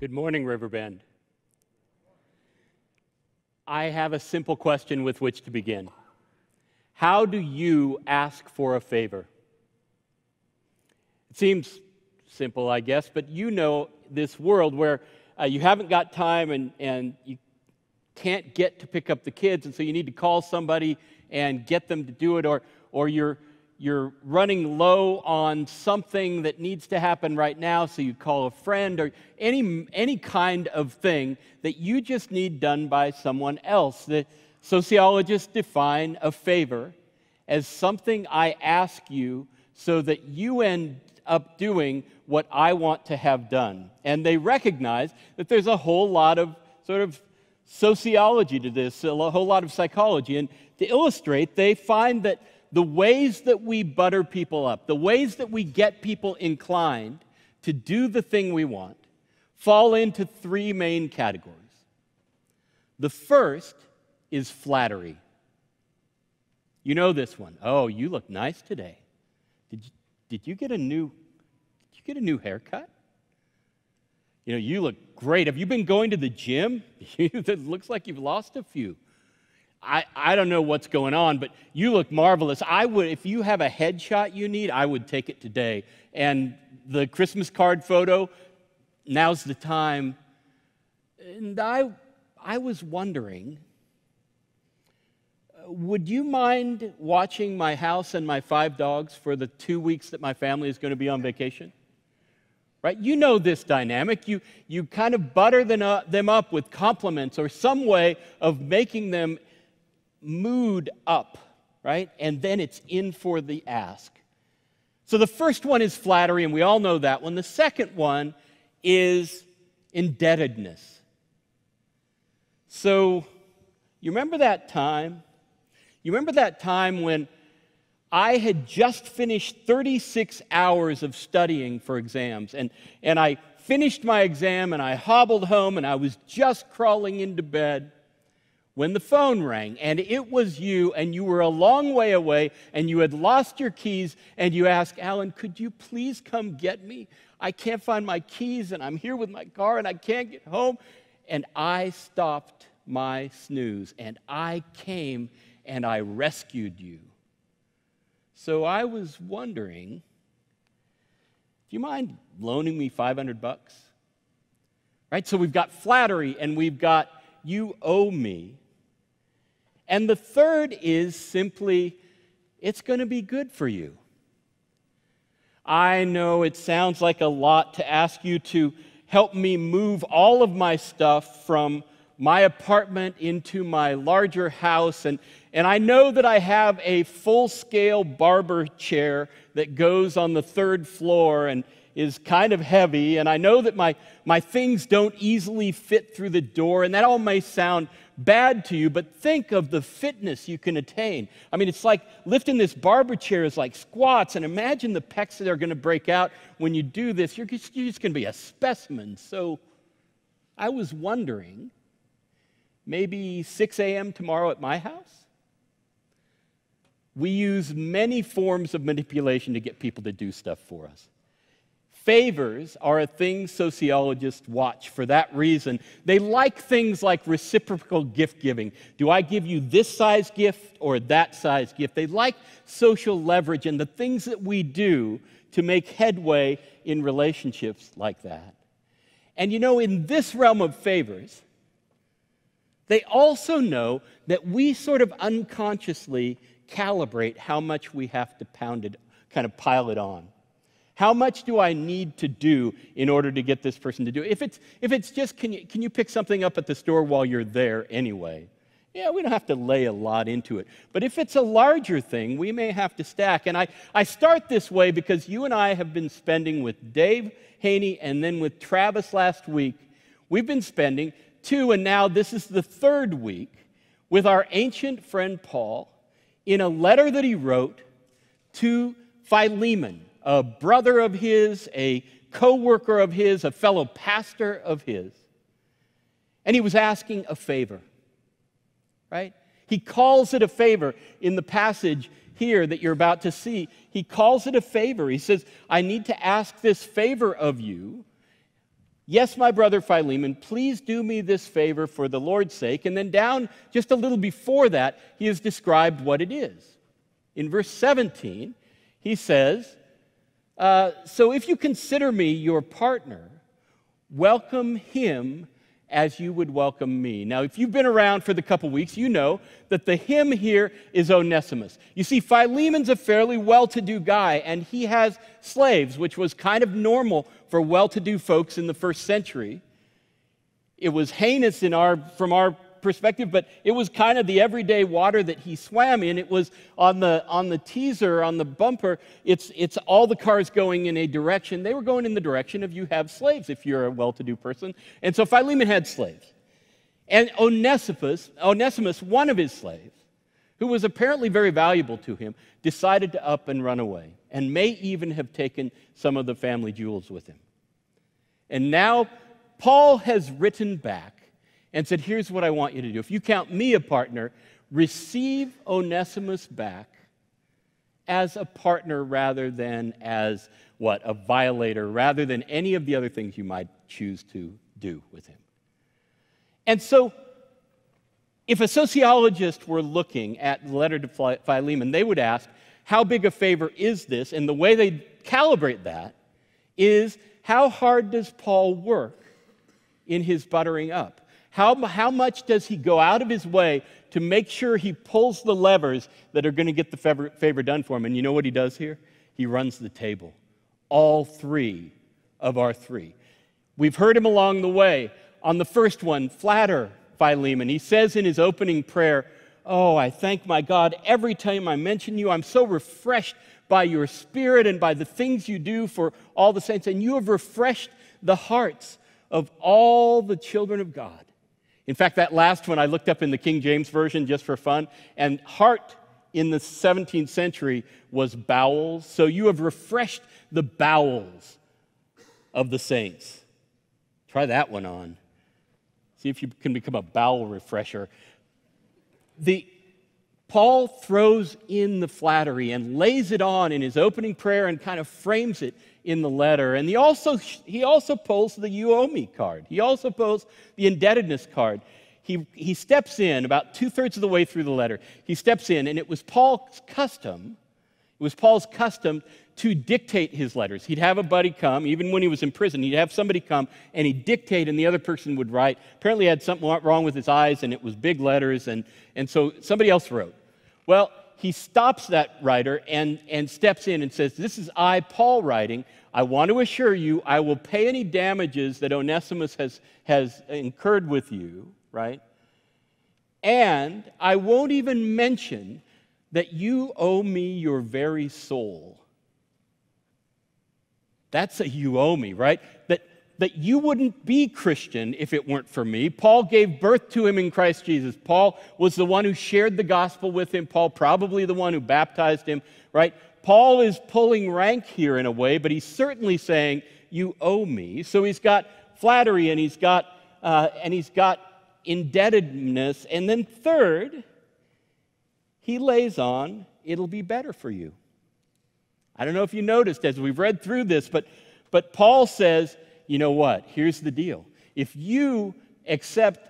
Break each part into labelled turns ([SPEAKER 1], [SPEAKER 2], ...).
[SPEAKER 1] Good morning, Riverbend. I have a simple question with which to begin. How do you ask for a favor? It seems simple, I guess, but you know this world where uh, you haven't got time and, and you can't get to pick up the kids, and so you need to call somebody and get them to do it, or, or you're you're running low on something that needs to happen right now, so you call a friend or any, any kind of thing that you just need done by someone else. The sociologists define a favor as something I ask you so that you end up doing what I want to have done. And they recognize that there's a whole lot of sort of sociology to this, a whole lot of psychology. And to illustrate, they find that the ways that we butter people up, the ways that we get people inclined to do the thing we want, fall into three main categories. The first is flattery. You know this one. Oh, you look nice today. Did you, did you get a new did you get a new haircut? You know, you look great. Have you been going to the gym? it looks like you've lost a few. I, I don't know what's going on, but you look marvelous. I would, if you have a headshot you need, I would take it today. And the Christmas card photo, now's the time. And I, I was wondering, uh, would you mind watching my house and my five dogs for the two weeks that my family is going to be on vacation? Right? You know this dynamic. You, you kind of butter them up, them up with compliments or some way of making them mood up, right? And then it's in for the ask. So the first one is flattery, and we all know that one. The second one is indebtedness. So you remember that time? You remember that time when I had just finished 36 hours of studying for exams, and, and I finished my exam and I hobbled home and I was just crawling into bed when the phone rang and it was you and you were a long way away and you had lost your keys and you asked, Alan, could you please come get me? I can't find my keys and I'm here with my car and I can't get home. And I stopped my snooze and I came and I rescued you. So I was wondering, do you mind loaning me 500 bucks? Right? So we've got flattery and we've got you owe me. And the third is simply, it's going to be good for you. I know it sounds like a lot to ask you to help me move all of my stuff from my apartment into my larger house. And, and I know that I have a full scale barber chair that goes on the third floor and is kind of heavy. And I know that my, my things don't easily fit through the door. And that all may sound bad to you, but think of the fitness you can attain. I mean, it's like lifting this barber chair is like squats, and imagine the pecs that are going to break out when you do this. You're just, you're just going to be a specimen. So I was wondering maybe 6 a.m. tomorrow at my house? We use many forms of manipulation to get people to do stuff for us. Favors are a thing sociologists watch for that reason. They like things like reciprocal gift giving. Do I give you this size gift or that size gift? They like social leverage and the things that we do to make headway in relationships like that. And you know, in this realm of favors, they also know that we sort of unconsciously calibrate how much we have to pound it, kind of pile it on. How much do I need to do in order to get this person to do it? If it's, if it's just, can you, can you pick something up at the store while you're there anyway? Yeah, we don't have to lay a lot into it. But if it's a larger thing, we may have to stack. And I, I start this way because you and I have been spending with Dave Haney and then with Travis last week, we've been spending two, and now this is the third week, with our ancient friend Paul in a letter that he wrote to Philemon a brother of his, a co worker of his, a fellow pastor of his. And he was asking a favor, right? He calls it a favor in the passage here that you're about to see. He calls it a favor. He says, I need to ask this favor of you. Yes, my brother Philemon, please do me this favor for the Lord's sake. And then down just a little before that, he has described what it is. In verse 17, he says, uh, So if you consider me your partner, welcome him as you would welcome me. Now, if you've been around for the couple weeks, you know that the him here is Onesimus. You see, Philemon's a fairly well to do guy, and he has slaves, which was kind of normal for well to do folks in the first century. It was heinous in our, from our perspective, but it was kind of the everyday water that he swam in. It was on the, on the teaser, on the bumper, it's, it's all the cars going in a direction. They were going in the direction of you have slaves if you're a well to do person. And so Philemon had slaves. And Onesimus, Onesimus, one of his slaves, who was apparently very valuable to him, decided to up and run away and may even have taken some of the family jewels with him. And now Paul has written back and said, Here's what I want you to do. If you count me a partner, receive Onesimus back as a partner rather than as what? A violator, rather than any of the other things you might choose to do with him. And so, if a sociologist were looking at the letter to Philemon, they would ask, How big a favor is this? And the way they calibrate that is, How hard does Paul work in his buttering up? How, how much does he go out of his way to make sure he pulls the levers that are going to get the favor, favor done for him? And you know what he does here? He runs the table. All three of our three. We've heard him along the way. On the first one, flatter Philemon. He says in his opening prayer, Oh, I thank my God every time I mention you. I'm so refreshed by your spirit and by the things you do for all the saints. And you have refreshed the hearts of all the children of God. In fact, that last one I looked up in the King James Version just for fun, and heart in the 17th century was bowels. So you have refreshed the bowels of the saints. Try that one on. See if you can become a bowel refresher. The, Paul throws in the flattery and lays it on in his opening prayer and kind of frames it in the letter. And he also, he also pulls the you owe me card. He also pulls the indebtedness card. He, he steps in about two thirds of the way through the letter. He steps in, and it was Paul's custom, it was Paul's custom to dictate his letters. He'd have a buddy come, even when he was in prison, he'd have somebody come and he'd dictate, and the other person would write. Apparently, he had something wrong with his eyes, and it was big letters, and, and so somebody else wrote. Well, he stops that writer and, and steps in and says, This is I, Paul, writing. I want to assure you, I will pay any damages that Onesimus has, has incurred with you, right? And I won't even mention that you owe me your very soul. That's a you owe me, right? That that you wouldn't be Christian if it weren't for me. Paul gave birth to him in Christ Jesus. Paul was the one who shared the gospel with him. Paul, probably the one who baptized him, right? Paul is pulling rank here in a way, but he's certainly saying, You owe me. So he's got flattery and he's got, uh, and he's got indebtedness. And then, third, he lays on, It'll be better for you. I don't know if you noticed as we've read through this, but, but Paul says, you know what? Here's the deal. If you accept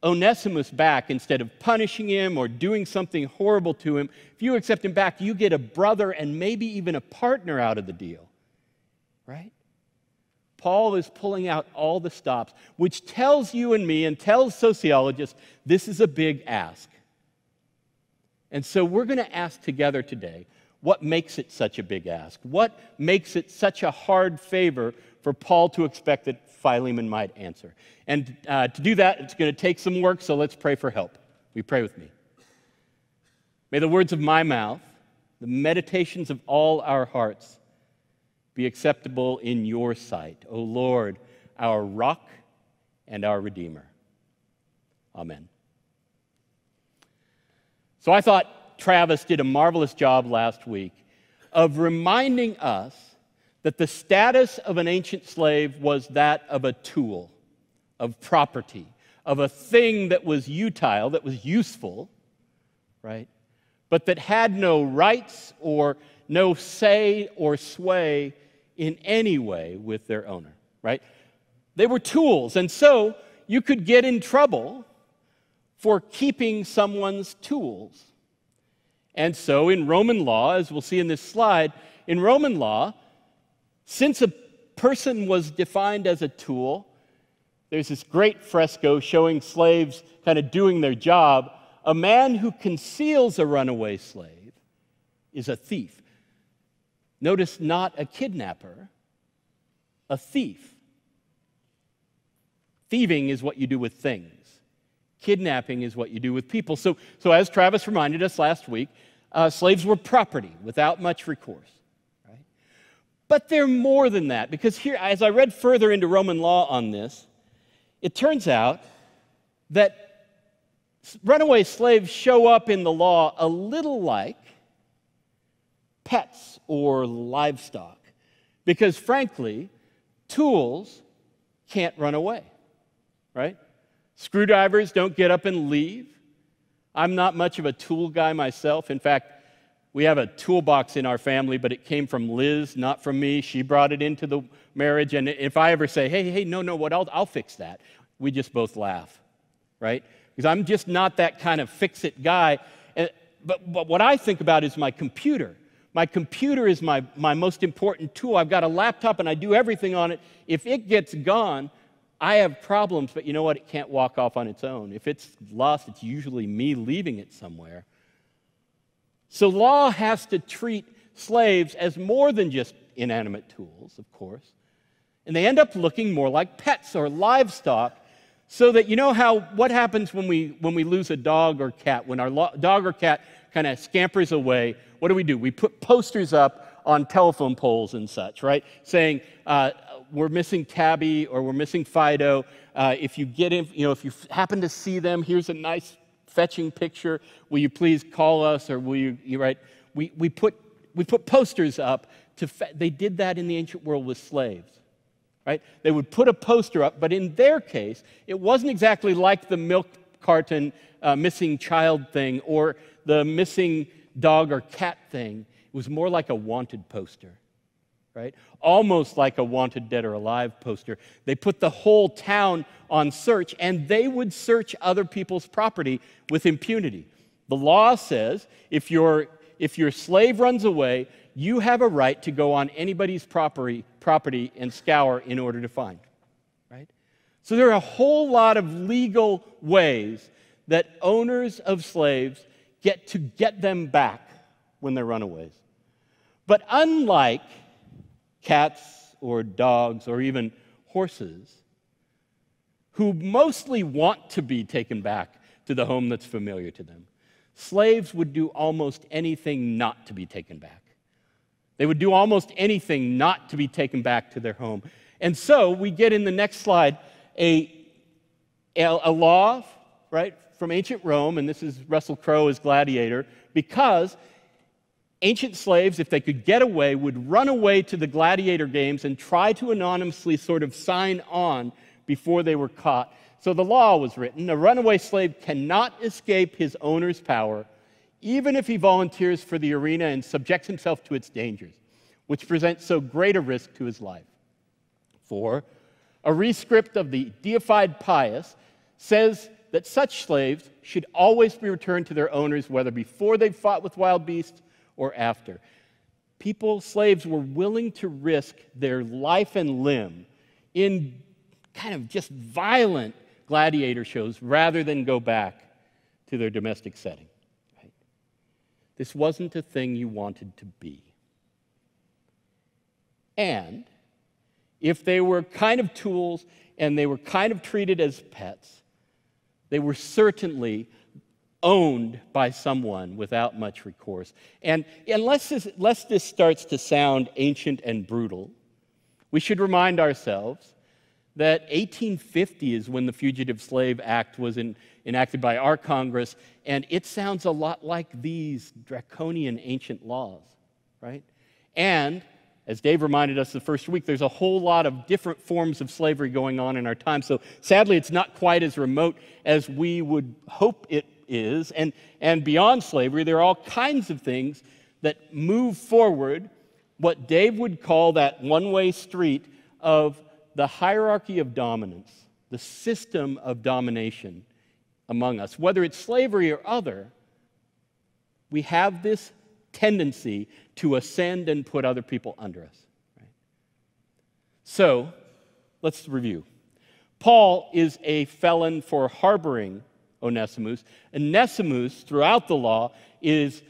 [SPEAKER 1] Onesimus back instead of punishing him or doing something horrible to him, if you accept him back, you get a brother and maybe even a partner out of the deal. Right? Paul is pulling out all the stops, which tells you and me and tells sociologists this is a big ask. And so we're going to ask together today what makes it such a big ask? What makes it such a hard favor for Paul to expect that Philemon might answer. And uh, to do that, it's going to take some work, so let's pray for help. We pray with me. May the words of my mouth, the meditations of all our hearts, be acceptable in your sight, O Lord, our rock and our Redeemer. Amen. So I thought Travis did a marvelous job last week of reminding us that the status of an ancient slave was that of a tool, of property, of a thing that was utile, that was useful, right? But that had no rights or no say or sway in any way with their owner, right? They were tools. And so you could get in trouble for keeping someone's tools. And so in Roman law, as we'll see in this slide, in Roman law, since a person was defined as a tool, there's this great fresco showing slaves kind of doing their job. A man who conceals a runaway slave is a thief. Notice not a kidnapper, a thief. Thieving is what you do with things. Kidnapping is what you do with people. So, so as Travis reminded us last week, uh, slaves were property without much recourse. But they're more than that, because here, as I read further into Roman law on this, it turns out that runaway slaves show up in the law a little like pets or livestock, because frankly, tools can't run away, right? Screwdrivers don't get up and leave. I'm not much of a tool guy myself. In fact, we have a toolbox in our family, but it came from Liz, not from me. She brought it into the marriage. And if I ever say, hey, hey, no, no, what, I'll, I'll fix that, we just both laugh, right? Because I'm just not that kind of fix it guy. Eh, but, but what I think about is my computer. My computer is my, my most important tool. I've got a laptop and I do everything on it. If it gets gone, I have problems, but you know what? It can't walk off on its own. If it's lost, it's usually me leaving it somewhere. So, law has to treat slaves as more than just inanimate tools, of course. And they end up looking more like pets or livestock, so that you know how what happens when we when we lose a dog or cat when our lo- dog or cat kind of scampers away what do we do we put posters up on telephone poles and such right saying uh, we're missing Tabby or we're missing Fido. Uh, if you get in, you know, if you happen to see them, here's a nice fetching picture. Will you please call us or will you, you? We, we, put, we put posters up to, fe- they did that in the ancient world with slaves, right? They would put a poster up, but in their case, it wasn't exactly like the milk carton uh, missing child thing or the missing dog or cat thing. It was more like a wanted poster right? Almost like a wanted dead or alive poster. They put the whole town on search, and they would search other people's property with impunity. The law says if your, if your slave runs away, you have a right to go on anybody's property, property and scour in order to find, right? So there are a whole lot of legal ways that owners of slaves get to get them back when they're runaways. But unlike cats or dogs or even horses, who mostly want to be taken back to the home that's familiar to them. Slaves would do almost anything not to be taken back. They would do almost anything not to be taken back to their home. And so we get in the next slide a, a, law, right, from ancient Rome, and this is Russell Crowe as gladiator, because ancient slaves, if they could get away, would run away to the gladiator games and try to anonymously sort of sign on before they were caught. So the law was written a runaway slave cannot escape his owner's power, even if he volunteers for the arena and subjects himself to its dangers, which present so great a risk to his life. For a rescript of the deified Pius says that such slaves should always be returned to their owners, whether before they've fought with wild beasts or after. People, slaves, were willing to risk their life and limb in kind of just violent gladiator shows rather than go back to their domestic setting. Right? This wasn't a thing you wanted to be. And if they were kind of tools and they were kind of treated as pets, they were certainly owned by someone without much recourse. And unless this, unless this starts to sound ancient and brutal, we should remind ourselves that 1850 is when the Fugitive Slave Act was in, enacted by our Congress, and it sounds a lot like these draconian ancient laws, right? And as Dave reminded us the first week, there's a whole lot of different forms of slavery going on in our time. So sadly, it's not quite as remote as we would hope it is. And, and beyond slavery, there are all kinds of things that move forward what Dave would call that one way street of the hierarchy of dominance, the system of domination among us, whether it's slavery or other, we have this tendency to ascend and put other people under us. Right? So, let's review. Paul is a felon for harboring Onesimus. Onesimus, throughout the law, is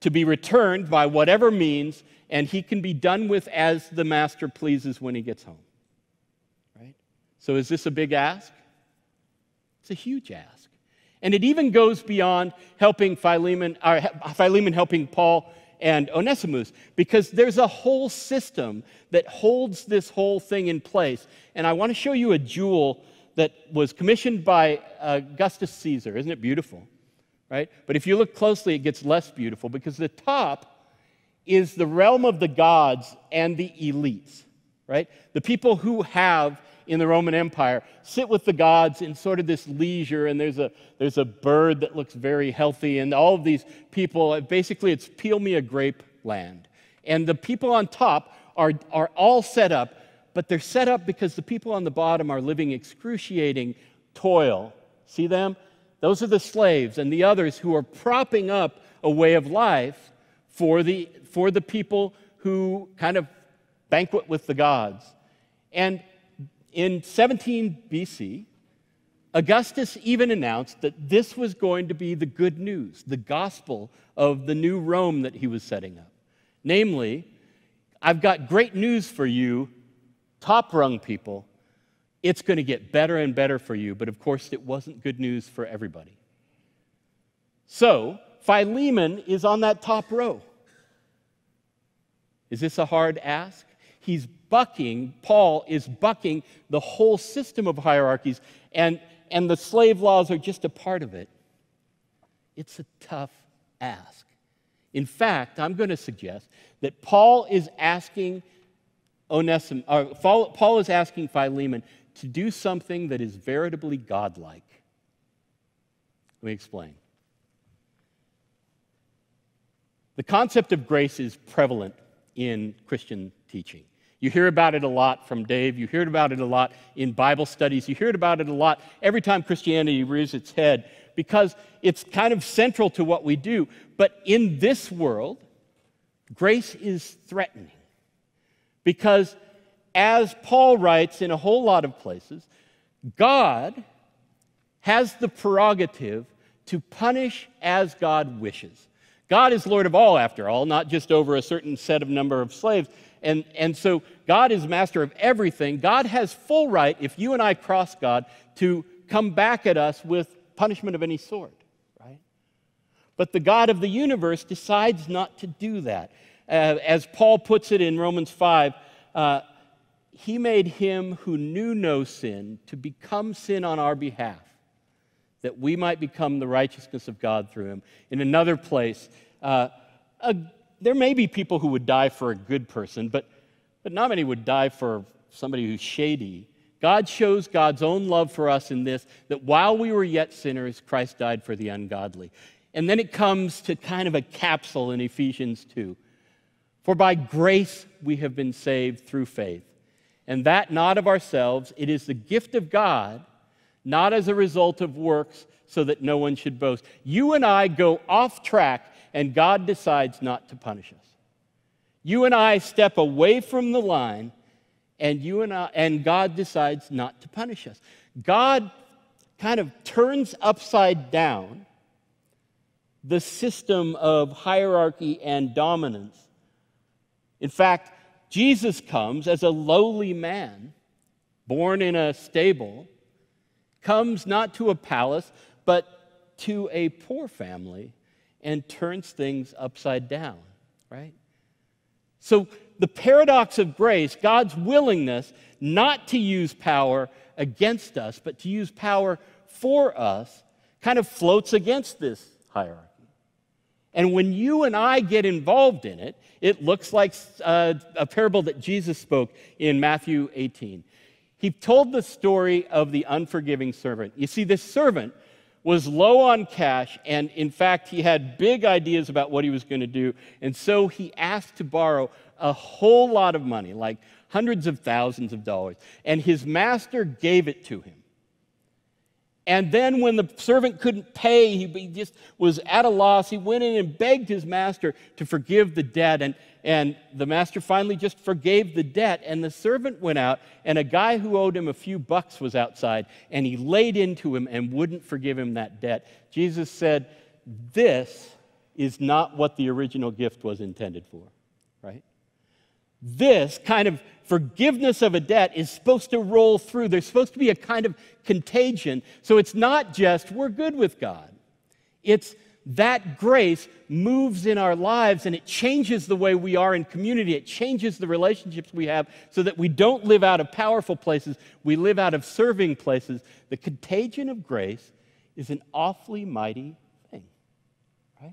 [SPEAKER 1] to be returned by whatever means, and he can be done with as the master pleases when he gets home. Right? So, is this a big ask? It's a huge ask. And it even goes beyond helping Philemon, or Philemon helping Paul and Onesimus, because there's a whole system that holds this whole thing in place. And I want to show you a jewel that was commissioned by uh, Augustus Caesar. Isn't it beautiful? Right? But if you look closely, it gets less beautiful because the top is the realm of the gods and the elites, right? The people who have in the Roman Empire sit with the gods in sort of this leisure, and there's a, there's a bird that looks very healthy, and all of these people, uh, basically, it's peel me a grape land. And the people on top are, are all set up, but they're set up because the people on the bottom are living excruciating toil. See them? Those are the slaves and the others who are propping up a way of life for the, for the people who kind of banquet with the gods. And in 17 BC, Augustus even announced that this was going to be the good news, the gospel of the new Rome that he was setting up. Namely, I've got great news for you, top rung people. It's going to get better and better for you, but of course, it wasn't good news for everybody. So, Philemon is on that top row. Is this a hard ask? He's bucking, Paul is bucking the whole system of hierarchies, and, and the slave laws are just a part of it. It's a tough ask. In fact, I'm going to suggest that Paul is asking Or uh, Paul is asking Philemon to do something that is veritably godlike. Let me explain. The concept of grace is prevalent in Christian teaching. You hear about it a lot from Dave. You hear about it a lot in Bible studies. You hear about it a lot every time Christianity rears its head because it's kind of central to what we do. But in this world, grace is threatening because, as Paul writes in a whole lot of places, God has the prerogative to punish as God wishes. God is Lord of all, after all, not just over a certain set of number of slaves. And, and so God is master of everything. God has full right, if you and I cross God, to come back at us with punishment of any sort, right? But the God of the universe decides not to do that. Uh, as Paul puts it in Romans 5, uh, he made him who knew no sin to become sin on our behalf, that we might become the righteousness of God through him. In another place, uh, a there may be people who would die for a good person, but, but not many would die for somebody who's shady. God shows God's own love for us in this that while we were yet sinners, Christ died for the ungodly. And then it comes to kind of a capsule in Ephesians 2. For by grace we have been saved through faith, and that not of ourselves, it is the gift of God, not as a result of works, so that no one should boast. You and I go off track and God decides not to punish us. You and I step away from the line, and you and I, and God decides not to punish us. God kind of turns upside down the system of hierarchy and dominance. In fact, Jesus comes as a lowly man, born in a stable, comes not to a palace, but to a poor family and turns things upside down, right? So, the paradox of grace, God's willingness not to use power against us, but to use power for us, kind of floats against this hierarchy. And when you and I get involved in it, it looks like uh, a parable that Jesus spoke in Matthew 18. He told the story of the unforgiving servant. You see, this servant was low on cash, and in fact, he had big ideas about what he was going to do. And so he asked to borrow a whole lot of money, like hundreds of thousands of dollars. And his master gave it to him. And then, when the servant couldn't pay, he just was at a loss. He went in and begged his master to forgive the debt. And, and the master finally just forgave the debt. And the servant went out, and a guy who owed him a few bucks was outside, and he laid into him and wouldn't forgive him that debt. Jesus said, This is not what the original gift was intended for, right? This kind of forgiveness of a debt is supposed to roll through. There's supposed to be a kind of contagion. So it's not just we're good with God, it's that grace moves in our lives and it changes the way we are in community. It changes the relationships we have so that we don't live out of powerful places, we live out of serving places. The contagion of grace is an awfully mighty thing, right?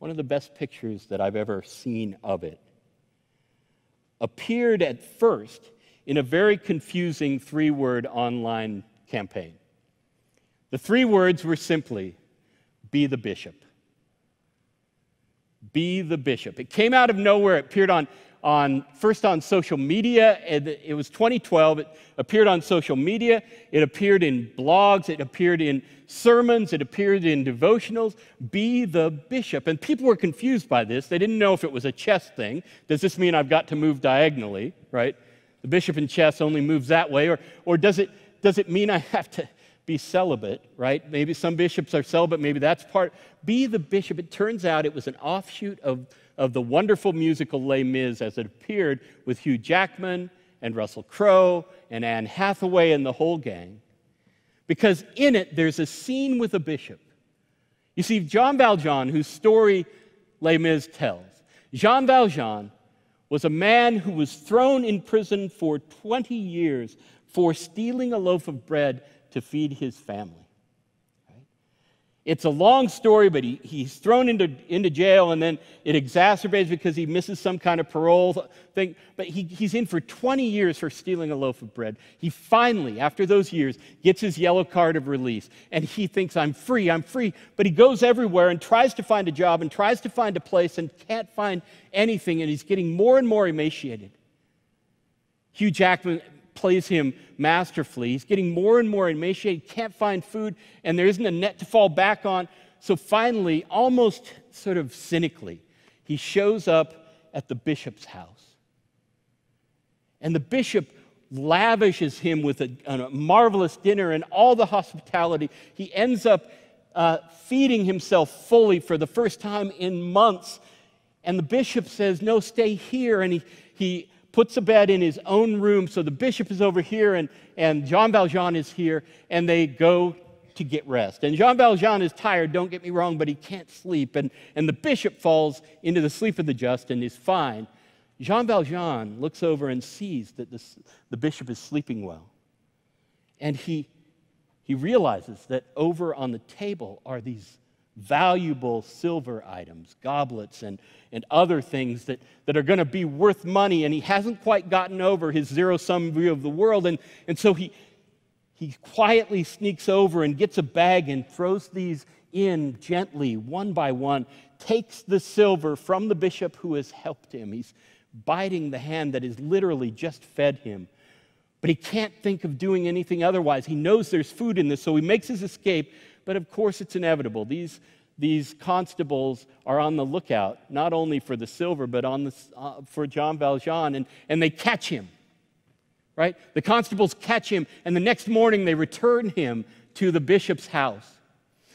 [SPEAKER 1] One of the best pictures that I've ever seen of it appeared at first in a very confusing three word online campaign. The three words were simply be the bishop. Be the bishop. It came out of nowhere. It appeared on on first on social media. It was 2012. It appeared on social media. It appeared in blogs. It appeared in sermons. It appeared in devotionals. Be the bishop. And people were confused by this. They didn't know if it was a chess thing. Does this mean I've got to move diagonally, right? The bishop in chess only moves that way. Or, or does, it, does it mean I have to be celibate, right? Maybe some bishops are celibate. Maybe that's part. Be the bishop. It turns out it was an offshoot of of the wonderful musical Les Mis as it appeared with Hugh Jackman and Russell Crowe and Anne Hathaway and the whole gang. Because in it, there's a scene with a bishop. You see, Jean Valjean, whose story Les Mis tells, Jean Valjean was a man who was thrown in prison for 20 years for stealing a loaf of bread to feed his family. It's a long story, but he, he's thrown into, into jail and then it exacerbates because he misses some kind of parole thing. But he, he's in for 20 years for stealing a loaf of bread. He finally, after those years, gets his yellow card of release and he thinks, I'm free, I'm free. But he goes everywhere and tries to find a job and tries to find a place and can't find anything and he's getting more and more emaciated. Hugh Jackman plays him masterfully. He's getting more and more emaciated, can't find food, and there isn't a net to fall back on. So finally, almost sort of cynically, he shows up at the bishop's house. And the bishop lavishes him with a, a marvelous dinner and all the hospitality. He ends up uh, feeding himself fully for the first time in months. And the bishop says, No, stay here. And he, he puts a bed in his own room. So the bishop is over here and, and Jean Valjean is here, and they go to get rest. And Jean Valjean is tired, don't get me wrong, but he can't sleep. And, and the bishop falls into the sleep of the just and is fine. Jean Valjean looks over and sees that this, the bishop is sleeping well. And he, he realizes that over on the table are these valuable silver items, goblets, and, and other things that, that are going to be worth money. And he hasn't quite gotten over his zero sum view of the world. And, and so he, he quietly sneaks over and gets a bag and throws these in gently, one by one, takes the silver from the bishop who has helped him. He's biting the hand that has literally just fed him. But he can't think of doing anything otherwise. He knows there's food in this, so he makes his escape but of course, it's inevitable. These, these constables are on the lookout, not only for the silver, but on the, uh, for Jean Valjean, and, and they catch him. Right? The constables catch him, and the next morning they return him to the bishop's house.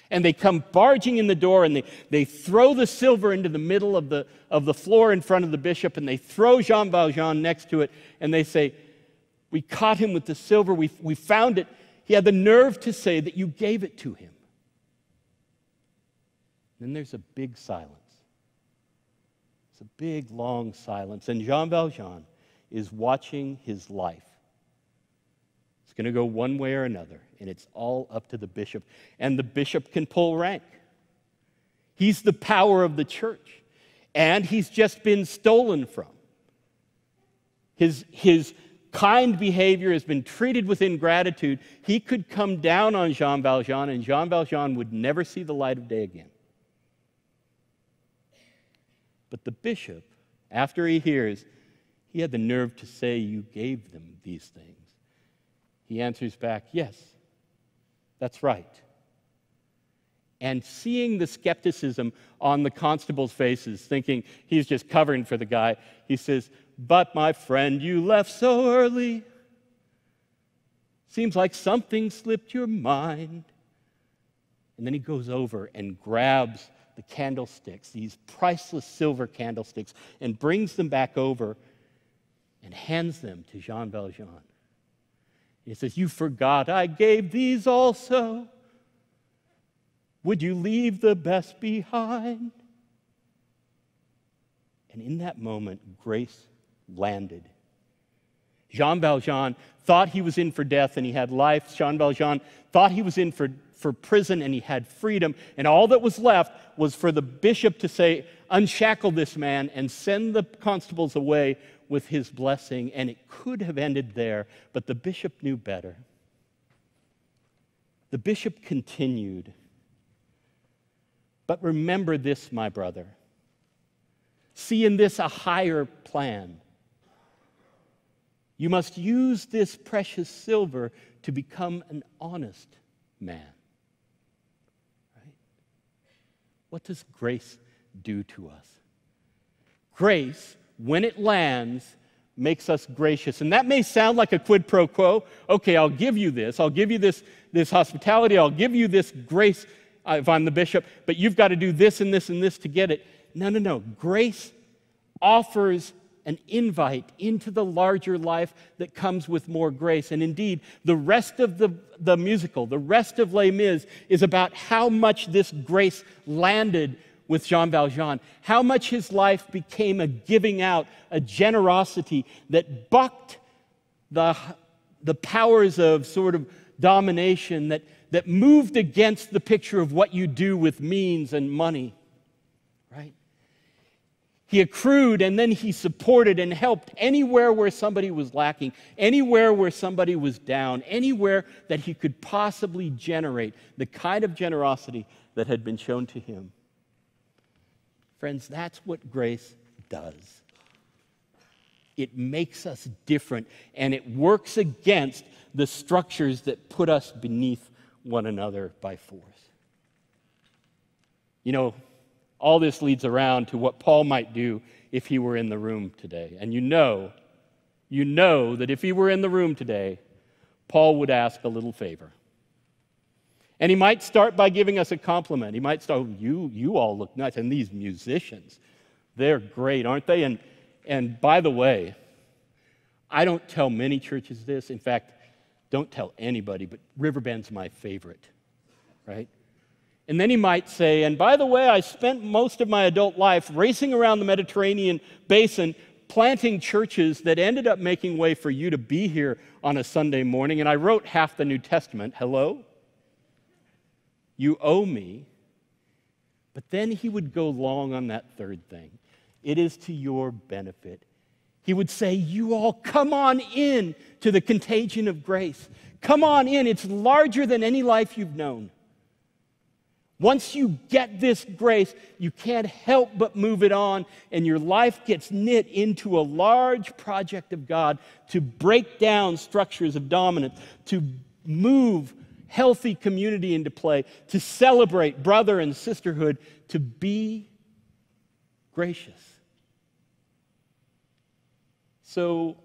[SPEAKER 1] And they come barging in the door and they, they throw the silver into the middle of the, of the floor in front of the bishop, and they throw Jean Valjean next to it, and they say, We caught him with the silver, we, we found it. He had the nerve to say that you gave it to him. Then there's a big silence. It's a big, long silence. And Jean Valjean is watching his life. It's going to go one way or another, and it's all up to the bishop. And the bishop can pull rank. He's the power of the church, and he's just been stolen from. His, his kind behavior, has been treated with ingratitude, he could come down on Jean Valjean and Jean Valjean would never see the light of day again. But the bishop, after he hears, he had the nerve to say, You gave them these things. He answers back, Yes, that's right. And seeing the skepticism on the constable's faces, thinking he's just covering for the guy, he says, But my friend, you left so early. Seems like something slipped your mind. And then he goes over and grabs the candlesticks, these priceless silver candlesticks, and brings them back over and hands them to Jean Valjean. He says, You forgot I gave these also. Would you leave the best behind? And in that moment, grace landed. Jean Valjean thought he was in for death and he had life. Jean Valjean thought he was in for, for prison and he had freedom. And all that was left was for the bishop to say, Unshackle this man and send the constables away with his blessing. And it could have ended there, but the bishop knew better. The bishop continued but remember this, my brother. See in this a higher plan. You must use this precious silver to become an honest man. Right? What does grace do to us? Grace, when it lands, makes us gracious. And that may sound like a quid pro quo. Okay, I'll give you this. I'll give you this, this hospitality. I'll give you this grace uh, if I'm the bishop, but you've got to do this and this and this to get it. No, no, no. Grace offers an invite into the larger life that comes with more grace. And indeed, the rest of the, the musical, the rest of Les Mis, is about how much this grace landed with Jean Valjean, how much his life became a giving out, a generosity that bucked the, the powers of sort of domination, that, that moved against the picture of what you do with means and money? He accrued and then he supported and helped anywhere where somebody was lacking, anywhere where somebody was down, anywhere that he could possibly generate the kind of generosity that had been shown to him. Friends, that's what grace does. It makes us different and it works against the structures that put us beneath one another by force. You know, all this leads around to what Paul might do if he were in the room today. And you know, you know that if he were in the room today, Paul would ask a little favor. And he might start by giving us a compliment. He might start, oh, you, you all look nice. And these musicians, they're great, aren't they? And, and by the way, I don't tell many churches this. In fact, don't tell anybody, but Riverbend's my favorite, right? And then he might say, and by the way, I spent most of my adult life racing around the Mediterranean basin planting churches that ended up making way for you to be here on a Sunday morning, and I wrote half the New Testament. Hello? You owe me. But then he would go long on that third thing. It is to your benefit he would say, You all come on in to the contagion of grace. Come on in. It's larger than any life you've known. Once you get this grace, you can't help but move it on, and your life gets knit into a large project of God to break down structures of dominance, to move healthy community into play, to celebrate brother and sisterhood, to be gracious. So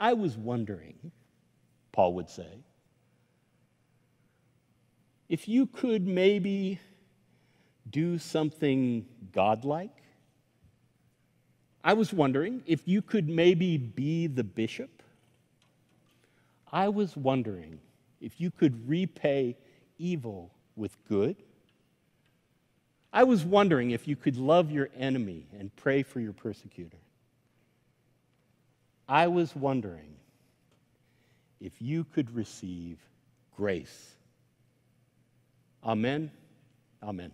[SPEAKER 1] I was wondering, Paul would say, if you could maybe do something godlike. I was wondering if you could maybe be the bishop. I was wondering if you could repay evil with good. I was wondering if you could love your enemy and pray for your persecutor. I was wondering if you could receive grace. Amen. Amen.